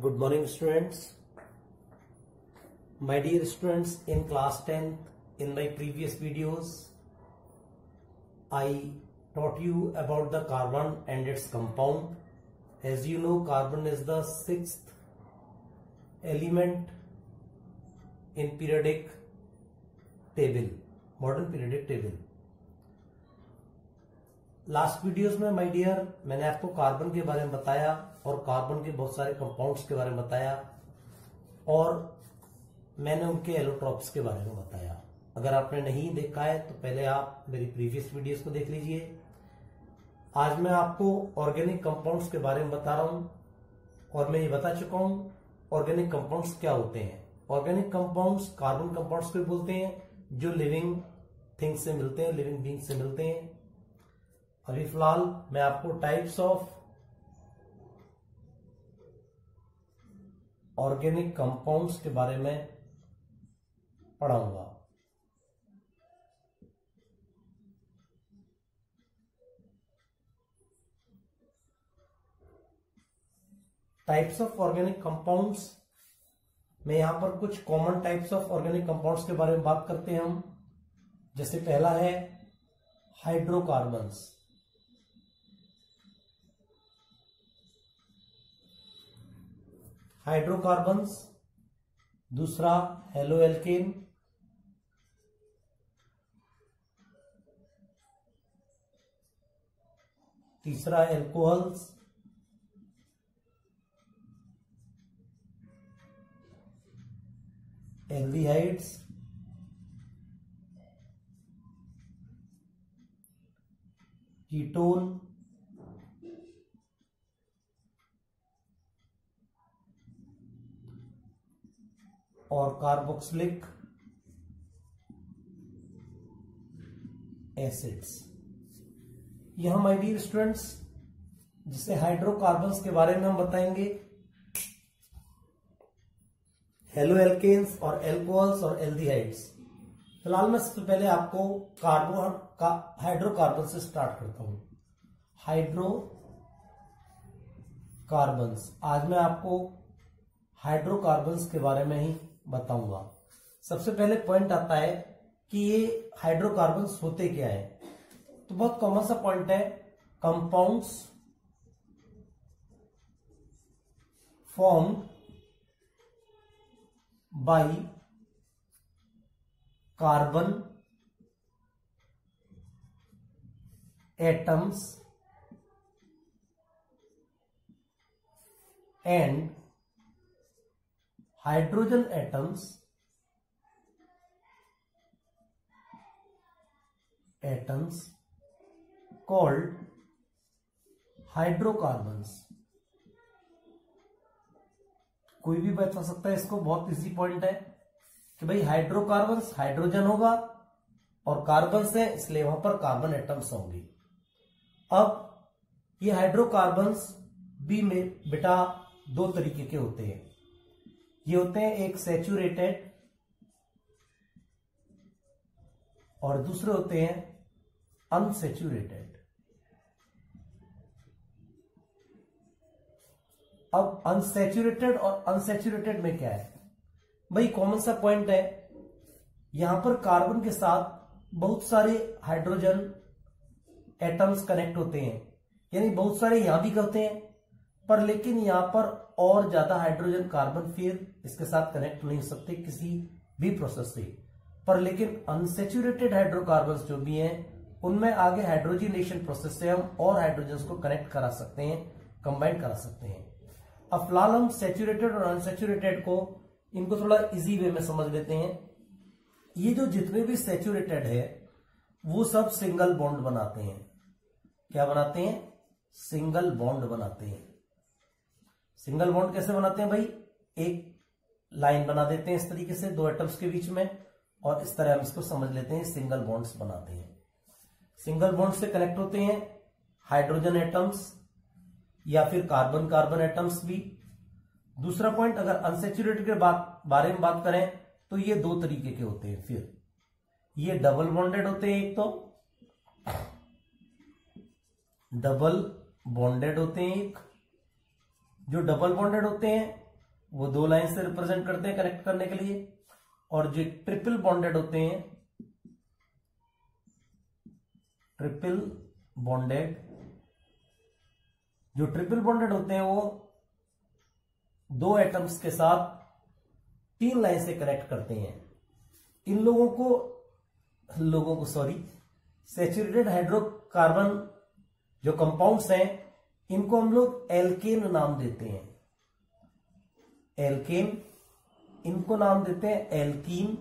Good morning students my dear students in class tenth in my previous videos I taught you about the carbon and its compound as you know carbon is the six element in periodic table modern periodic table last videos में my dear मैंने आपको carbon के बारे में बताया और carbon के बहुत सारे कंपाउंड्स के बारे में बताया और मैंने उनके एलोट्रॉप्स के बारे में बताया। अगर आपने नहीं देखा है तो पहले आप मेरी प्रीवियस वीडियोस को देख लीजिए। आज मैं आपको ऑर्गेनिक कंपाउंड्स के बारे में बता रहा हूँ और मैं ये बता चुका हूँ ऑर्गेनिक कंपाउंड्स क्या होते हैं। ऑर्गेनिक कंपाउंड्स कार्बन कंपाउंड्स को बोलते हैं, जो लिविंग थिंग्स से मिलते हैं लिविंग बींग से मिलते हैं। अभी फ़िलहाल मैं आपको टाइप्स ऑफ़ ऑर्गेनिक कंपाउंड्स के बारे में पढ़ाऊँगा। टाइप्स ऑफ़ ऑर्गेनिक कंपाउंड्स में यहाँ पर कुछ common types of organic compounds के बारे में बात करते हैं हम। जैसे पहला है हाइड्रोकार्बन्स हाइड्रोकार्बन्स दूसरा हेलो एल्केन तीसरा एल्कोहल्स एल्डिहाइड्स कीटोन और कार्बोक्सिलिक एसिड्स। यहाँ माय डियर स्टूडेंट्स, जिसे हाइड्रोकार्बन्स के बारे में हम बताएँगे। हेलो एल्केन्स और एल्कोहल्स और एल्डिहाइड्स। फ़िलहाल मैं सबसे पहले आपको कार्बन का हाइड्रोकार्बन से स्टार्ट करता हूँ। हाइड्रो कार्बन्स आज मैं आपको हाइड्रोकार्बन्स के बारे में ही बताऊँगा। सबसे पहले पॉइंट आता है कि ये हाइड्रोकार्बन होते क्या है? तो बहुत कॉमन सा पॉइंट है compounds form by carbon atoms and hydrogen atoms atoms called hydrocarbons कोई भी बता सकता है इसको, बहुत इजी पॉइंट है कि भाई हाइड्रोकार्बन्स हाइड्रोजन होगा और कार्बन से इसलिए वहाँ पर कार्बन एटम्स होंगे। अब ये हाइड्रोकार्बन्स भी में बेटा दो तरीके के होते हैं। ये होते हैं एक सेचुरेटेड और दूसरे होते हैं अनसेचुरेटेड अब अनसेचुरेटेड और अनसेचुरेटेड में क्या है? भाई कॉमन सा पॉइंट है। यहाँ पर कार्बन के साथ बहुत सारे हाइड्रोजन एटम्स कनेक्ट होते हैं। यानी बहुत सारे यहाँ भी करते हैं, पर लेकिन यहाँ पर और ज़्यादा हाइड्रोजन कार्बन फिर इसके साथ कनेक्ट नहीं हो सकते किसी भी प्रोसेस से। पर लेकिन अनसेचुरेटेड हाइड्रोकार्बन जो भी हैं, उनमें आगे हाइड्रोजिनेशन प्रोसेस से हम और हाइड्रोजन को कनेक्ट करा सकते हैं कंबाइन करा सकते हैं। अब फ़िलहाल हम सेचुरेटेड और अनसेचुरेटेड को इनको थोड़ा इजी वे में समझ लेते हैं। ये जो जितने भी सेचुरेटेड है, वो सब सिंगल बॉन्ड बनाते हैं। क्या बनाते हैं? सिंगल बॉन्ड बनाते हैं। सिंगल बॉन्ड कैसे बनाते हैं भाई? एक लाइन बना देते हैं इस तरीके से, दो एटम्स के बीच में, और इस तरह हम इसको समझ लेते हैं, सिंगल बॉन्ड्स बनाते हैं। सिंगल बॉन्ड से कनेक्ट होते हैं हाइड्रोजन एटम्स, या फिर कार्बन कार्बन एटम्स भी। दूसरा पॉइंट, अगर अनसेचुरेटेड के बात, बारे में बात करें तो ये दो तरीके के होते हैं फिर। ये डबल बॉन्डेड होते हैं एक तो डबल बॉन्डेड होते हैं एक जो डबल बॉन्डेड होते हैं, वो दो लाइन से रिप्रेजेंट करते हैं कनेक्ट करने के लिए। और जो ट्रिपल बॉन्डेड होते हैं ट्रिपल बॉन्डेड जो ट्रिपल बॉन्डेड होते हैं, वो दो एटम्स के साथ तीन लाइन से कनेक्ट करते हैं। इन लोगों को लोगों को सॉरी सेचुरेटेड हाइड्रोकार्बन जो कंपाउंड्स हैं इनको हम लोग एल्केन नाम देते हैं। एल्केन, इनको नाम देते हैं एल्कीन।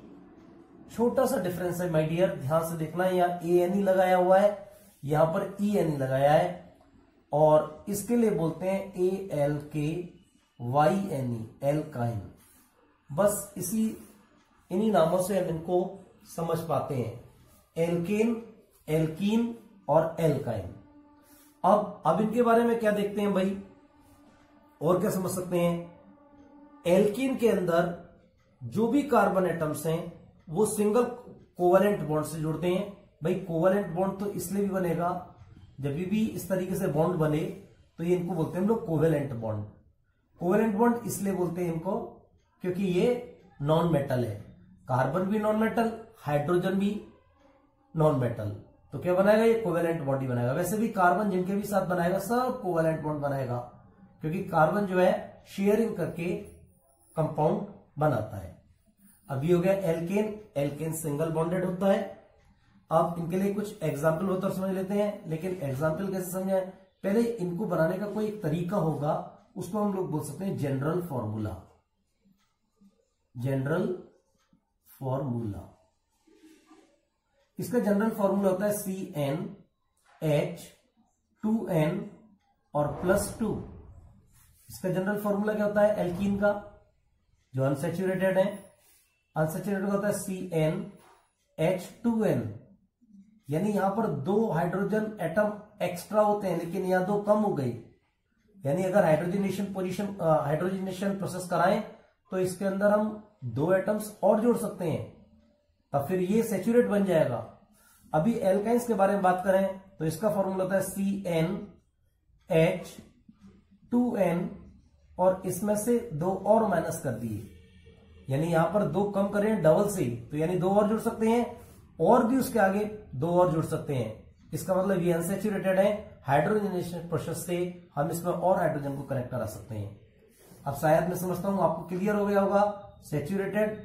छोटा सा डिफरेंस है माय डियर ध्यान से देखना, यहाँ ए एन ई लगाया हुआ है, यहाँ पर ई एन ई लगाया है, और इसके लिए बोलते हैं A L K Y N E alkyne बस इसी, इन्हीं नामों से हम इनको समझ पाते हैं। एल्केन, एल्कीन और एल्काइन अब अब इनके बारे में क्या देखते हैं भाई? और क्या समझ सकते हैं? एल्किन के अंदर जो भी कार्बन एटम्स हैं, वो सिंगल कोवलेंट बॉन्ड से जुड़ते हैं। भाई, कोवलेंट बॉन्ड तो इसलिए भी बनेगा, जब भी इस तरीके से बॉन्ड बने तो ये इनको बोलते हैं हम लोग कोवेलेंट बॉन्ड। कोवेलेंट बॉन्ड इसलिए बोलते हैं इनको, क्योंकि ये नॉन मेटल है। कार्बन भी नॉन मेटल हाइड्रोजन भी नॉन मेटल तो क्या बनाएगा? ये कोवेलेंट बॉडी बनाएगा। वैसे भी कार्बन जिनके भी साथ बनाएगा, सब कोवेलेंट बॉन्ड बनाएगा। क्योंकि कार्बन जो है शेयरिंग करके कंपाउंड बनाता है। अभी हो गया एल्केन एल्केन सिंगल बॉन्डेड होता है। अब इनके लिए कुछ एग्ज़ाम्पल होता समझ लेते हैं। लेकिन एग्ज़ाम्पल कैसे समझाए? पहले इनको बनाने का कोई तरीका होगा, उसको हम लोग बोल सकते हैं जनरल फॉर्मूला जनरल फॉर्मूला इसका जनरल फॉर्मूला होता है C N H two N और प्लस टू इसका जनरल फॉर्मूला क्या होता है? एल्कीन का, जो अनसेचुरेटेड है। अनसेचुरेटेड होता है C N H two N यानी यहाँ पर दो हाइड्रोजन एटम एक्स्ट्रा होते हैं, लेकिन यहाँ दो कम हो गई। यानी अगर हाइड्रोजनेशन पोजिशन हाइड्रोजनेशन प्रोसेस कराएँ तो इसके अंदर हम दो एटम्स और जोड़ सकते हैं। तब फिर ये सेचुरेट बन जाएगा। अभी एल्काइंस के बारे में बात करें तो इसका फॉर्मूला होता है C N H two N और इसमें से दो और माइनस कर दिए। यानी यहाँ पर दो कम करें डबल से। तो यानी दो और जुड़ सकते हैं, और भी उसके आगे दो और जुड़ सकते हैं। इसका मतलब ये अनसेचुरेटेड है हाइड्रोजनेशन प्रोसेस से हम इसमें और हाइड्रोजन को कनेक्ट करा सकते हैं। अब शायद मैं समझता हूँ, आपको क्लियर हो गया होगा सेचुरेटेड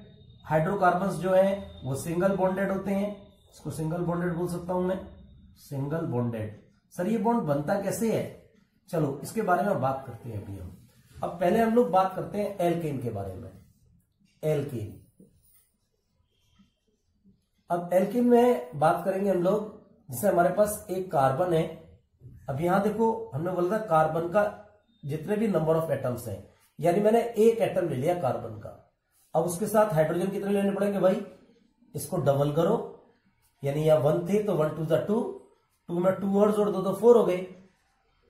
हाइड्रोकार्बन जो है, वो सिंगल बॉन्डेड होते हैं। इसको सिंगल बॉन्डेड बोल सकता हूँ मैं। सिंगल बॉन्डेड सर, ये बॉन्ड बनता कैसे है? चलो, इसके बारे में बात करते हैं अभी हम। अब पहले हम लोग बात करते हैं एलकेन के बारे में। एल्केन अब एल्किन में बात करेंगे हम लोग जैसे हमारे पास एक कार्बन है। अब यहाँ देखो, हमने बोला था कार्बन का जितने भी नंबर ऑफ़ एटम्स हैं। यानी मैंने एक एटम ले लिया कार्बन का। अब उसके साथ हाइड्रोजन कितने लेने पड़ेंगे भाई? इसको डबल करो। यानी यहाँ वन थे तो one two the two two में टू और जोड़ दो तो फोर हो गए।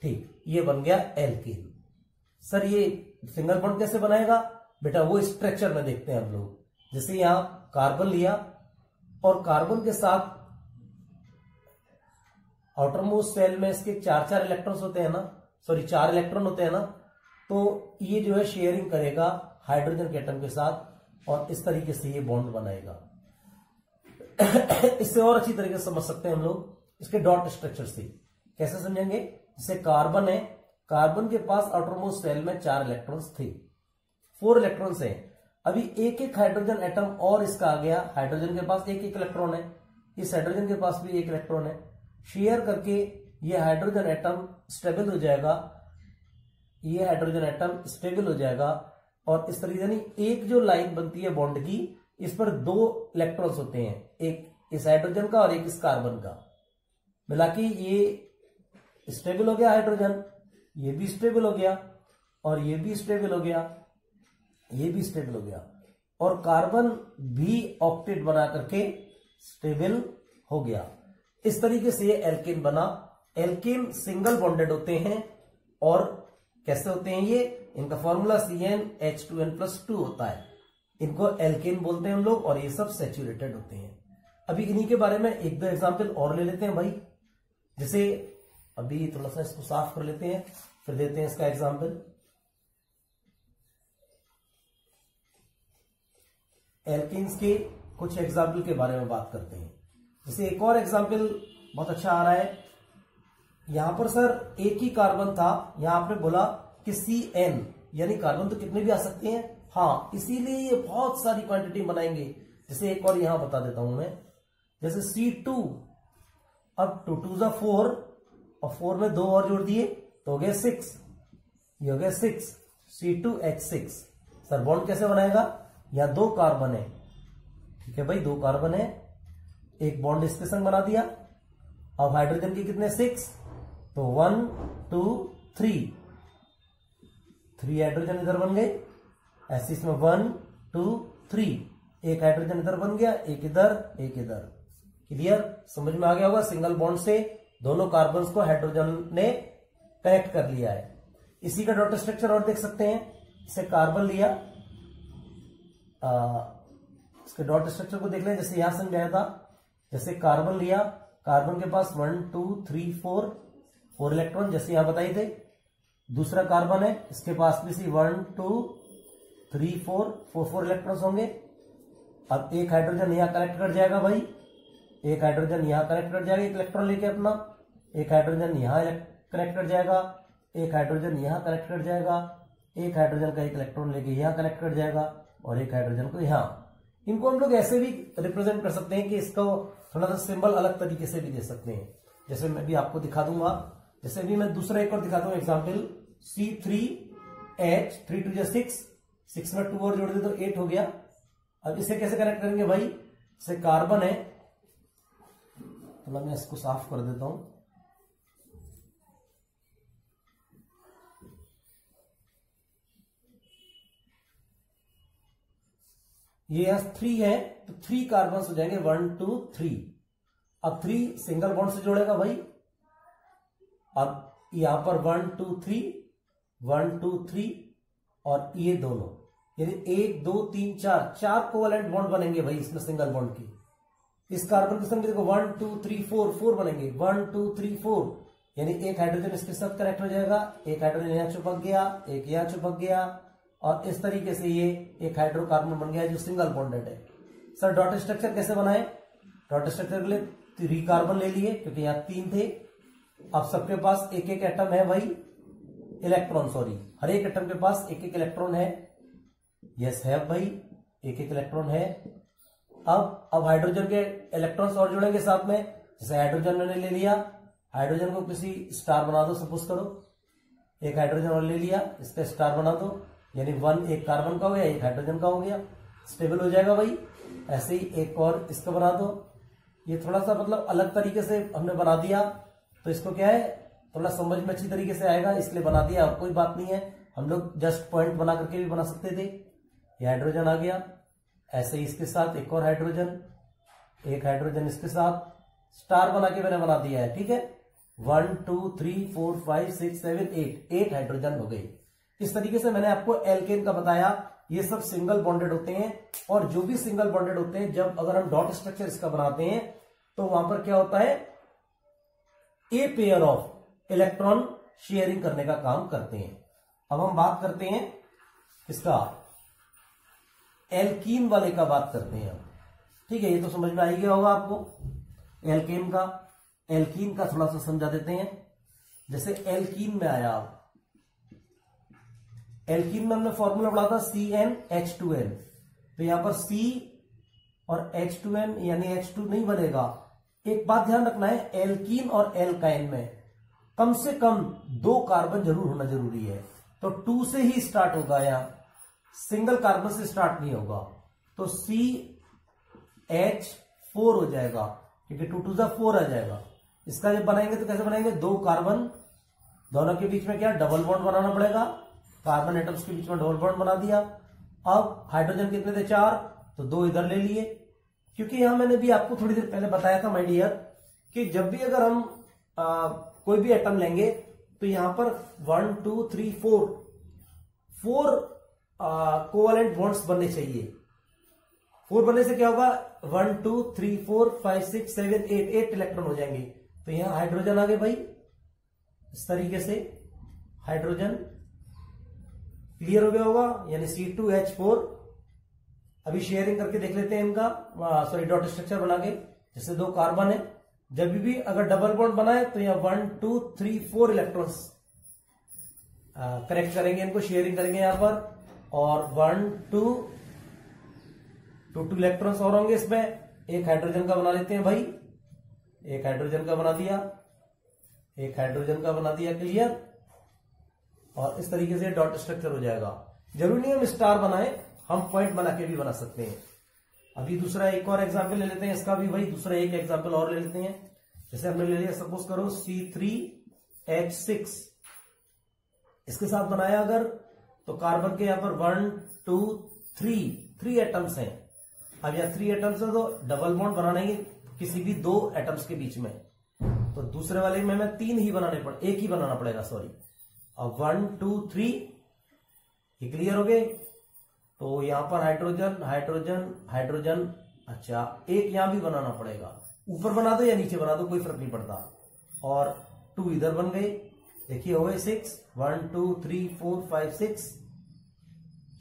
ठीक, ये बन गया एल्किन सर, ये सिंगल बॉन्ड कैसे बनाएगा? बेटा, वो स्ट्रक्चर में देखते हैं हम लोग। जैसे यहाँ कार्बन लिया और कार्बन के साथ आउटरमोस्ट सेल में इसके चार चार इलेक्ट्रॉन होते हैं ना सॉरी चार इलेक्ट्रॉन होते हैं ना तो ये जो है शेयरिंग करेगा हाइड्रोजन के एटम के साथ। और इस तरीके से ये बॉन्ड बनाएगा। इससे और अच्छी तरीके से समझ सकते हैं हम लोग इसके डॉट स्ट्रक्चर से। कैसे समझेंगे? जैसे कार्बन है कार्बन के पास आउटरमोस्ट सेल में चार इलेक्ट्रॉन्स थे। फोर इलेक्ट्रॉन्स हैं। अभी एक एक हाइड्रोजन एटम और इसका आ गया। हाइड्रोजन के पास एक एक इलेक्ट्रॉन है। इस हाइड्रोजन के पास भी एक इलेक्ट्रॉन है। शेयर करके ये हाइड्रोजन एटम स्टेबल हो जाएगा। ये हाइड्रोजन एटम स्टेबल हो जाएगा। और इस तरीके यानी एक जो लाइन बनती है बॉन्ड की, इस पर दो इलेक्ट्रॉन्स होते हैं, एक इस हाइड्रोजन का और एक इस कार्बन का। मिला के ये स्टेबल हो गया हाइड्रोजन, ये भी स्टेबल हो गया, और ये भी स्टेबल हो गया, ये भी स्टेबल हो गया। और कार्बन भी ऑक्टेट बना करके स्टेबल हो गया। इस तरीके से ये एल्केन बना। एल्केन सिंगल बॉन्डेड होते हैं और कैसे होते हैं ये? इनका formula C N H two N plus two होता है। इनको एल्केन बोलते हैं हम लोग और ये सब सेचुरेटेड होते हैं। अभी इन्हीं के बारे में एक दो एग्ज़ाम्पल और ले लेते हैं भाई। जैसे अभी थोड़ा सा इसको साफ़ कर लेते हैं, फिर देते हैं इसका एग्ज़ाम्पल एल्किन्स के कुछ एग्ज़ाम्पल के बारे में बात करते हैं। जैसे एक और एग्ज़ाम्पल बहुत अच्छा आ रहा है। यहाँ पर सर एक ही कार्बन था, यहाँ आपने बोला कि सी एन यानी कार्बन तो कितने भी आ सकते हैं? हाँ इसीलिए ये बहुत सारी क्वांटिटी बनाएँगे। जैसे एक और यहाँ बता देता हूँ मैं। जैसे सी टू अब टू टू जो फोर और फोर में दो और जोड़ दिए तो हो गया सिक्स ये हो गया six C two H six sir bond कैसे बनाएगा? यहाँ दो कार्बन है। ठीक है भाई, दो कार्बन है। एक बॉन्ड इसके संग बना दिया। अब हाइड्रोजन के कितने? सिक्स तो one two three three hydrogen इधर बन गए ऐसे इसमें वन टू थ्री। एक हाइड्रोजन इधर बन गया एक इधर एक इधर। क्लियर समझ में आ गया होगा? सिंगल बॉन्ड से दोनों कार्बन को हाइड्रोजन ने कनेक्ट कर लिया है। इसी का डॉट स्ट्रक्चर और देख सकते हैं। इसे कार्बन लिया। आ, इसके डॉट स्ट्रक्चर को देख लें जैसे यहाँ समझाया था। जैसे कार्बन लिया। कार्बन के पास one two three four four electron जैसे यहाँ बताए थे। दूसरा कार्बन है, इसके पास भी C one two three four four four electrons होंगे। अब एक हाइड्रोजन यहाँ कलेक्ट कर जाएगा भाई। एक हाइड्रोजन यहाँ कलेक्ट कर जाएगा, एक इलेक्ट्रॉन लेके अपना। एक हाइड्रोजन यहाँ कलेक्ट कर जाएगा। एक हाइड्रोजन यहाँ कलेक्ट कर जाएगा। एक हाइड्रोजन का एक इलेक्ट्रॉन लेके यहाँ कलेक्ट कर जाएगा और एक हाइड्रोजन को यहाँ। इनको हम लोग ऐसे भी रिप्रेजेंट कर सकते हैं कि इसको थोड़ा सा सिंबल अलग तरीके से भी दे सकते हैं। जैसे मैं भी आपको दिखा दूँगा। जैसे भी मैं दूसरा एक और दिखाता हूँ example C three H three two जो सिक्स सिक्स में टू और जोड़ दे तो एट हो गया। अब इसे कैसे कनेक्ट करेंगे भाई? इसे कार्बन है। तो मैं इसको साफ़ कर देता हूँ। ये यहाँ थ्री है तो थ्री कार्बन हो जाएँगे वन टू थ्री अब थ्री सिंगल बॉन्ड से जोड़ेगा भाई। अब यहाँ पर one two three one, two, three और ये दोनों। यानी एक, दो, तीन, चार चार कोवलेंट बॉन्ड बनेंगे भाई इसमें सिंगल बॉन्ड की। इस कार्बन के संग देखो, one, two, three, four four बनेंगे। One, two, three, four. यानी एक हाइड्रोजन इसके साथ कनेक्ट हो जाएगा, एक हाइड्रोजन यहाँ चुपक गया, एक यहाँ चुपक गया, और इस तरीके से ये एक हाइड्रोकार्बन बन गया जो सिंगल बॉन्डेड है। सर डॉट स्ट्रक्चर कैसे बनाए? डॉट स्ट्रक्चर के लिए थ्री कार्बन ले लिए, क्योंकि यहाँ तीन थे। अब सबके पास एक एक एटम है भाई। इलेक्ट्रॉन सॉरी हर एक एटम के पास एक एक इलेक्ट्रॉन है। यस है भाई। एक एक इलेक्ट्रॉन है। अब अब हाइड्रोजन के इलेक्ट्रॉन्स और जुड़ेंगे साथ में। जैसे हाइड्रोजन मैंने ले लिया। हाइड्रोजन को किसी स्टार बना दो सपोज़ करो। एक हाइड्रोजन और ले लिया। इसका स्टार बना दो। यानी वन एक कार्बन का हो गया, एक हाइड्रोजन का हो गया। स्टेबल हो जाएगा भाई। ऐसे ही एक और इसका बना दो। ये थोड़ा सा मतलब अलग तरीके से हमने बना दिया। तो इसको क्या है? थोड़ा समझ में अच्छी तरीके से आएगा, इसलिए बना दिया। और कोई बात नहीं है। हम लोग जस्ट पॉइंट बना करके भी बना सकते थे। ये हाइड्रोजन आ गया। ऐसे ही इसके साथ एक और हाइड्रोजन एक हाइड्रोजन इसके साथ। स्टार बना के मैंने बना दिया है, ठीक है? One two three four five six seven eight eight hydrogen हो गई। इस तरीके से मैंने आपको एल्केन का बताया। ये सब सिंगल बॉन्डेड होते हैं। और जो भी सिंगल बॉन्डेड होते हैं, जब अगर हम डॉट स्ट्रक्चर इसका बनाते हैं तो वहाँ पर क्या होता है? A pair of electron sharing करने का काम करते हैं। अब हम बात करते हैं इसका एल्कीन वाले का बात करते हैं ठीक है, ये तो समझ में आ गया होगा आपको। एल्केन का, एल्कीन का थोड़ा सा समझा देते हैं। जैसे एल्कीन में आया। आप एल्कीन में हमने फॉर्मूला पढ़ा था C N H two N तो यहाँ पर सी और एच टू एन यानी एच टू नहीं बनेगा। एक बात ध्यान रखना है, एल्कीन और एल्काइन में। कम से कम दो कार्बन ज़रूर होना ज़रूरी है। तो टू से ही स्टार्ट होगा यहाँ सिंगल कार्बन से स्टार्ट नहीं होगा। तो सी एच फोर हो जाएगा, क्योंकि टू टू फोर आ जाएगा। इसका जब बनाएँगे तो कैसे बनाएँगे? दो कार्बन दोनों के बीच में क्या? डबल बॉन्ड बनाना पड़ेगा। कार्बन एटम्स के बीच में डबल बॉन्ड बना दिया। अब हाइड्रोजन कितने थे? चार। तो दो इधर ले लिए। क्योंकि यहाँ मैंने भी आपको थोड़ी देर पहले बताया था माय डियर कि जब भी अगर हम कोई भी एटम लेंगे तो यहाँ पर one two three four four covalent bonds बनने चाहिए। फोर बनने से क्या होगा? One two three four five six seven eight eight electron हो जाएँगे। तो यहाँ हाइड्रोजन आ गए भाई। इस तरीके से हाइड्रोजन क्लियर हो गया होगा, यानी सी टू एच फोर अभी शेयरिंग करके देख लेते हैं इनका। सॉरी डॉट स्ट्रक्चर बना के जैसे दो कार्बन है। जब भी अगर डबल बॉन्ड बनाए तो यहाँ one two three four electrons correct करेंगे इनको शेयरिंग करेंगे यहाँ पर। और one two two two electrons और होंगे इसमें। एक हाइड्रोजन का बना लेते हैं भाई। एक हाइड्रोजन का बना दिया। एक हाइड्रोजन का बना दिया क्लियर और इस तरीके से डॉट स्ट्रक्चर हो जाएगा। ज़रूरी नहीं हम स्टार बनाए, हम पॉइंट बना के भी बना सकते हैं। अभी दूसरा एक और एग्ज़ाम्पल ले लेते हैं, इसका भी भाई दूसरा एक एग्ज़ाम्पल और ले लेते हैं। जैसे हमने ले लिया सपोज़ करो सी थ्री एच सिक्स इसके साथ बनाया अगर तो कार्बन के यहाँ पर one two three three atoms हैं। अब यहाँ थ्री एटम्स है तो डबल बॉन्ड बनाना ही किसी भी दो एटम्स के बीच में। तो दूसरे वाले में हमें तीन ही बनाने पड़े, एक ही बनाना पड़ेगा सॉरी अब वन टू थ्री ये क्लियर हो गए? तो यहाँ पर हाइड्रोजन हाइड्रोजन हाइड्रोजन अच्छा एक यहाँ भी बनाना पड़ेगा। ऊपर बना दो या नीचे बना दो, कोई फ़र्क नहीं पड़ता। और टू इधर बन गए देखिए, हो गए six one two three four five six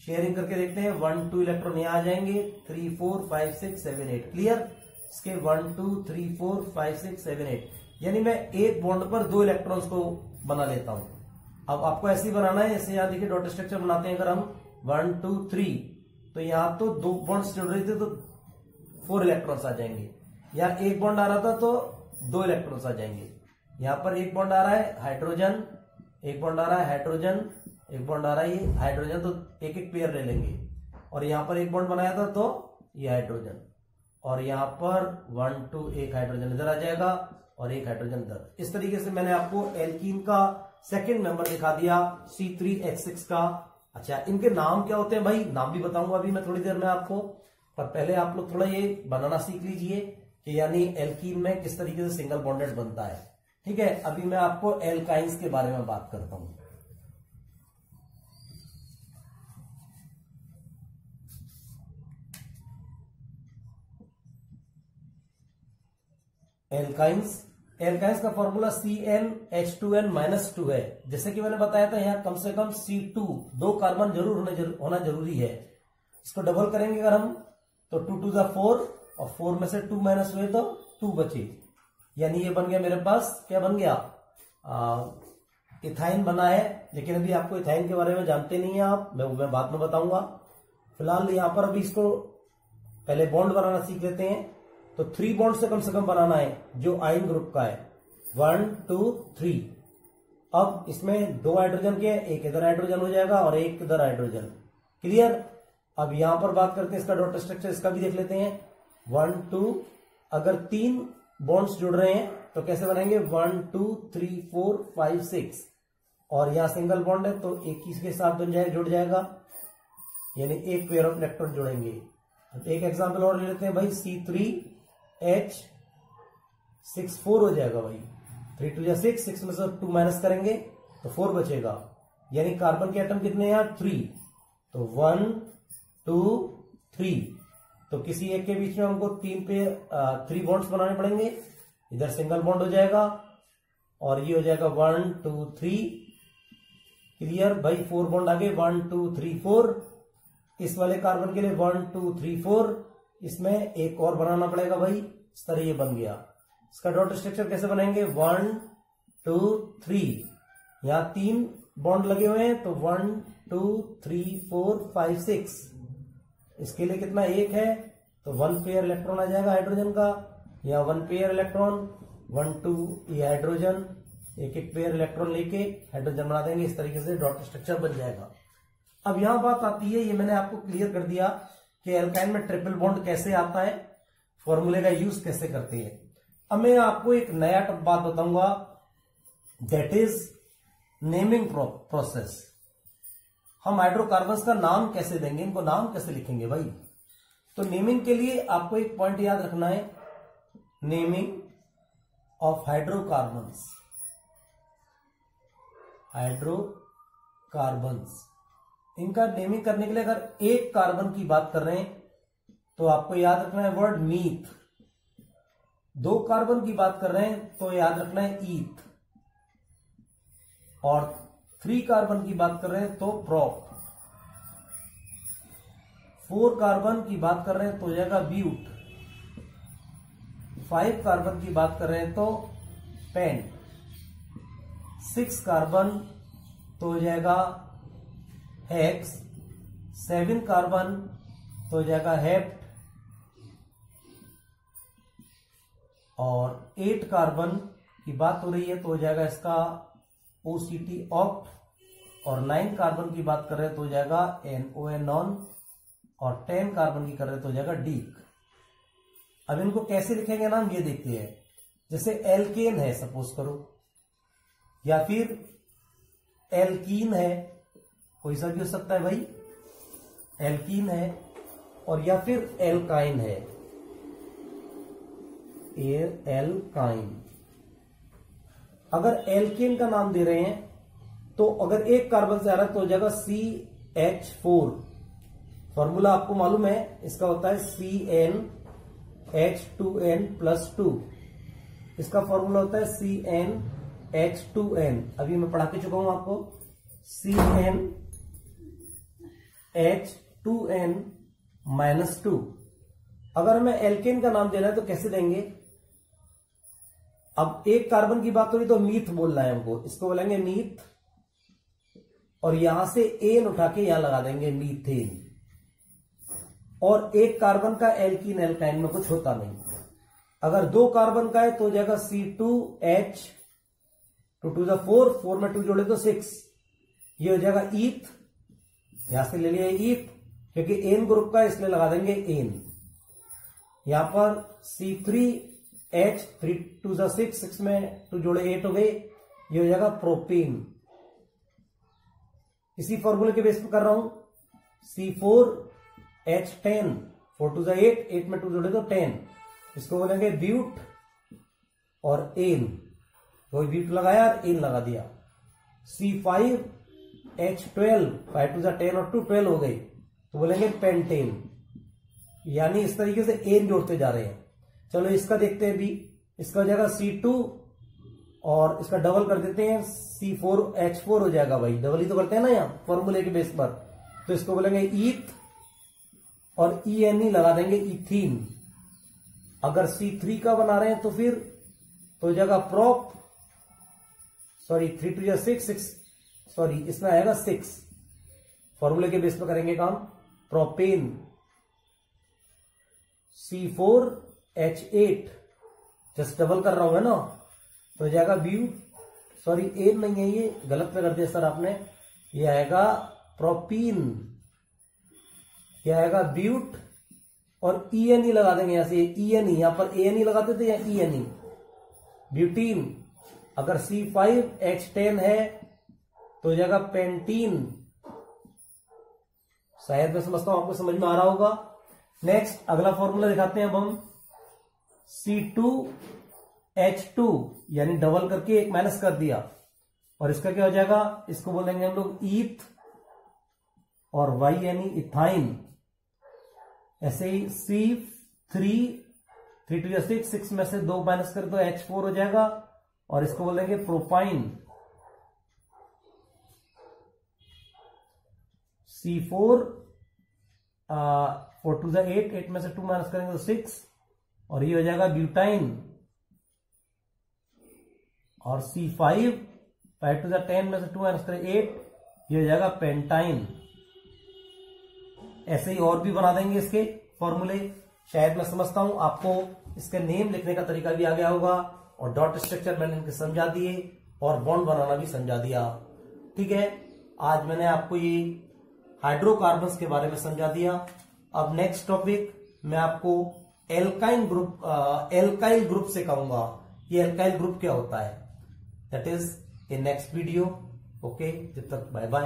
sharing करके देखते हैं। वन टू इलेक्ट्रॉन यहाँ आ जाएँगे। Three four five six seven eight clear इसके one two three four five six seven eight यानी मैं एक बॉन्ड पर दो इलेक्ट्रॉन्स को बना लेता हूँ। अब आपको ऐसे ही बनाना है ऐसे यहाँ देखिए डॉट स्ट्रक्चर बनाते हैं अगर हम। One, two, three. तो यहाँ तो दो बॉन्ड्स जुड़ रहे थे तो फोर इलेक्ट्रॉन्स आ जाएँगे। यहाँ एक बॉन्ड आ रहा था तो दो इलेक्ट्रॉन्स आ जाएँगे। यहाँ पर एक बॉन्ड आ रहा है हाइड्रोजन एक बॉन्ड आ रहा है हाइड्रोजन एक बॉन्ड आ रहा है ये हाइड्रोजन तो एक एक पेयर ले लेंगे। और यहाँ पर एक बॉन्ड बनाया था तो ये हाइड्रोजन और यहाँ पर वन टू एक हाइड्रोजन इधर आ जाएगा और एक हाइड्रोजन इधर। इस तरीके से मैंने आपको एल्कीन का सेकेंड मेंबर दिखा दिया सी थ्री एच सिक्स का। अच्छा इनके नाम क्या होते हैं भाई? नाम भी बताऊँगा अभी मैं थोड़ी देर में आपको। पर पहले आप लोग थोड़ा ये बनाना सीख लीजिए कि यानी एल्कीन में किस तरीके से सिंगल बॉन्डेड बनता है। ठीक है? अभी मैं आपको एल्काइंस के बारे में बात करता हूँ। एल्काइंस एल्काइंस का formula C N H two N minus two है। जैसे कि मैंने बताया था यहाँ कम से कम सी टू दो कार्बन ज़रूर होने ज़रूर, होना ज़रूरी है। इसको डबल करेंगे अगर हम तो टू टू जा फोर और फोर में से टू माइनस हुए तो टू बचे। यानी ये बन गया मेरे पास क्या बन गया? इथाइन बना है। लेकिन अभी आपको इथाइन के बारे में जानते नहीं है आप मैं मैं बाद में बताऊँगा। फ़िलहाल यहाँ पर अभी इसको पहले बॉन्ड बनाना सीख लेते हैं। तो थ्री बॉन्ड से कम से कम बनाना है, जो आइन ग्रुप का है। वन टू थ्री अब इसमें दो हाइड्रोजन के एक इधर हाइड्रोजन हो जाएगा और एक इधर हाइड्रोजन क्लियर अब यहाँ पर बात करते हैं, इसका डॉट स्ट्रक्चर इसका भी देख लेते हैं। वन टू अगर तीन बॉन्ड्स जुड़ रहे हैं तो कैसे बनेंगे one two three four five six और यहाँ सिंगल बॉन्ड है तो एक इसके साथ बन जाए, जुड़ जाएगा। यानी एक पेयर ऑफ़ इलेक्ट्रॉन जुड़ेंगे। एक एग्ज़ाम्पल और ले लेते हैं भाई C three H six four हो जाएगा भाई। थ्री टू या सिक्स सिक्स में से टू माइनस करेंगे तो फोर बचेगा। यानी कार्बन के आइटम कितने यार? थ्री तो वन टू थ्री तो किसी एक के बीच में हमको तीन पे थ्री बॉन्ड्स बनाने पड़ेंगे। इधर सिंगल बॉन्ड हो जाएगा, और ये हो जाएगा वन टू थ्री क्लियर भाई फोर बॉन्ड आगे वन टू थ्री फोर इस वाले कार्बन के लिए वन टू थ्री फोर इसमें एक और बनाना पड़ेगा भाई। इस तरह ये बन गया। इसका डॉट स्ट्रक्चर कैसे बनाएँगे? One, two, three. यहाँ तीन बॉन्ड लगे हुए हैं तो one, two, three, four, five, six. इसके लिए कितना एक है? तो वन पेयर इलेक्ट्रॉन आ जाएगा हाइड्रोजन का। या one pair electron, one, two, ये हाइड्रोजन। एक एक पेयर इलेक्ट्रॉन लेके हाइड्रोजन बना देंगे, इस तरीके से डॉट स्ट्रक्चर बन जाएगा। अब यहाँ बात आती है, ये मैंने आपको क्लियर कर दिया कि एल्काइन में ट्रिपल बॉन्ड कैसे आता है। फॉर्मूले का यूज़ कैसे करते हैं? अब मैं आपको एक नया बात बताऊँगा। दैट इज़ नेमिंग प्रोसेस हम हाइड्रोकार्बन का नाम कैसे देंगे? इनको नाम कैसे लिखेंगे भाई? तो नेमिंग के लिए आपको एक पॉइंट याद रखना है। नेमिंग ऑफ़ हाइड्रोकार्बन्स हाइड्रोकार्बन्स इनका नेमिंग करने के लिए अगर एक कार्बन की बात कर रहे हैं तो आपको याद रखना है वर्ड मीथ दो कार्बन की बात कर रहे हैं तो याद रखना है ईथ और थ्री कार्बन की बात कर रहे हैं तो प्रॉप फोर कार्बन की बात कर रहे हैं तो हो जाएगा ब्यूट फाइव कार्बन की बात कर रहे हैं तो पेन सिक्स कार्बन तो हो जाएगा हेक्स सेवन कार्बन तो हो जाएगा हेप्ट और एट कार्बन की बात हो रही है तो हो जाएगा इसका ओ सी टी ऑक्ट और नाइन कार्बन की बात कर रहे हैं तो हो जाएगा एन ओ एन नॉन और टेन कार्बन की कर रहे हैं तो हो जाएगा डीक अब इनको कैसे लिखेंगे नाम ये देखते हैं। जैसे एल्केन है सपोज़ करो। या फिर एल्कीन है, कोई सा भी हो सकता है भाई। एल्कीन है और या फिर एल्काइन है। एल्काइन अगर एल्केन का नाम दे रहे हैं तो अगर एक कार्बन से आ रहा है तो हो जाएगा सी एच फोर फॉर्मूला आपको मालूम है, इसका होता है C N H two N plus two इसका फॉर्मूला होता है C N H two N अभी मैं पढ़ा के चुका हूँ आपको. C N H two N minus two अगर हमें एल्केन का नाम देना है तो कैसे देंगे? अब एक कार्बन की बात रही तो मीथ बोल रहा है हमको। इसको बोलेंगे मीथ। और यहाँ से एन उठा के यहाँ लगा देंगे मीथेन। और एक कार्बन का एल्कीन एल्काइन में कुछ होता नहीं। अगर दो कार्बन का है तो हो जाएगा C two H two two the four four में टू जोड़े तो सिक्स। ये हो जाएगा ईथ। यहाँ से ले लिया ईथ, क्योंकि एन ग्रुप का इसलिए लगा देंगे एन। यहाँ पर C three H three two ज सिक्स सिक्स में टू जोड़े एट हो गए। ये हो जाएगा प्रोपेन इसी फॉर्मूले के बेस पर कर रहा हूँ। C four H ten four two ज एट एट में टू जोड़े तो टेन इसको बोलेंगे ब्यूट और एन वही ब्यूट लगाया और एन लगा दिया। C five H twelve five two ज टेन और टू ट्वेल्व हो गई तो बोलेंगे पेंटेन यानी इस तरीके से एन जोड़ते जा रहे हैं। चलो इसका देखते हैं बी इसका हो जाएगा सी टू और इसका डबल कर देते हैं। सी फोर एच फोर हो जाएगा भाई। डबल ही तो करते हैं ना यहाँ फॉर्मूले के बेस पर। तो इसको बोलेंगे ईथ और ई एन ई लगा देंगे इथीन अगर सी थ्री का बना रहे हैं तो फिर तो हो जाएगा प्रोप सॉरी थ्री टू या सिक्स सिक्स सॉरी इसमें आएगा सिक्स फॉर्मूले के बेस पर करेंगे काम propane C four H eight just double कर रहा हूँ, है ना? तो जाएगा ब्यू सॉरी एन नहीं है ये। गलत में कर दिया सर आपने। ये आएगा प्रोपीन ये आएगा ब्यूट और ई एन ई लगा देंगे यहाँ से। ई एन ई यहाँ पर ए एन ई लगाते थे या ई एन ई ब्यूटीन अगर सी फाइव एच टेन है तो हो जाएगा पेंटीन शायद मैं समझता हूँ, आपको समझ में आ रहा होगा। नेक्स्ट अगला फॉर्मूला दिखाते हैं अब हम। सी टू एच टू यानी डबल करके एक माइनस कर दिया। और इसका क्या हो जाएगा? इसको बोलेंगे हम लोग ईथ और वाई यानी इथाइन ऐसे ही सी थ्री थ्री टू या सिक्स सिक्स में से दो माइनस कर दो एच फोर हो जाएगा। और इसको बोलेंगे propyne C four four two ज एट एट में से टू माइनस करेंगे तो सिक्स और ये हो जाएगा ब्यूटाइन। और C five five two the ten में से टू माइनस करें एट ये हो जाएगा पेंटाइन ऐसे ही और भी बना देंगे इसके फॉर्मूले शायद मैं समझता हूँ, आपको इसके नेम लिखने का तरीका भी आ गया होगा और डॉट स्ट्रक्चर मैंने इनके समझा दिए और बॉन्ड बनाना भी समझा दिया। ठीक है, आज मैंने आपको ये हाइड्रोकार्बन के बारे में समझा दिया। अब नेक्स्ट टॉपिक मैं आपको एल्काइन ग्रुप एल्काइल ग्रुप से कहूँगा कि एल्काइल ग्रुप क्या होता है? That is in next video okay जब तक बाय बाय